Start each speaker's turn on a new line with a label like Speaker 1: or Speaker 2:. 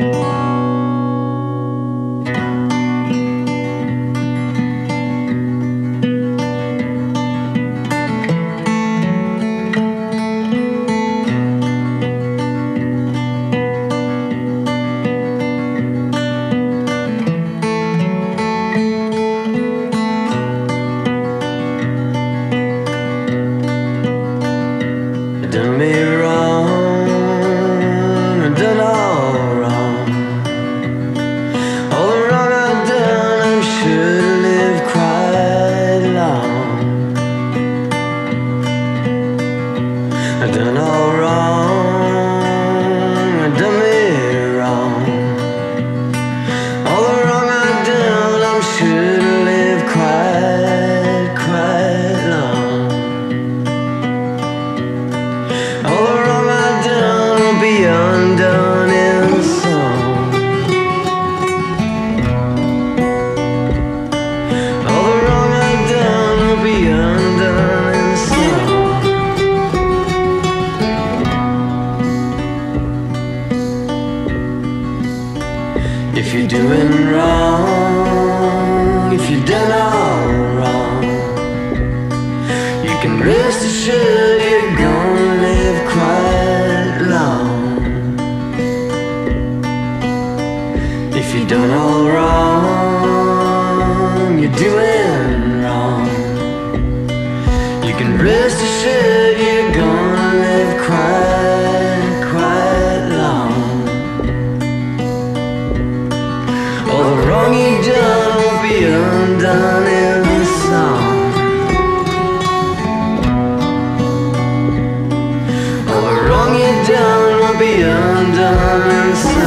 Speaker 1: done be undone in song. All the wrong I've done will be undone in song. If you're doing wrong, if you've done all wrong, you can rest assured you're gonna undone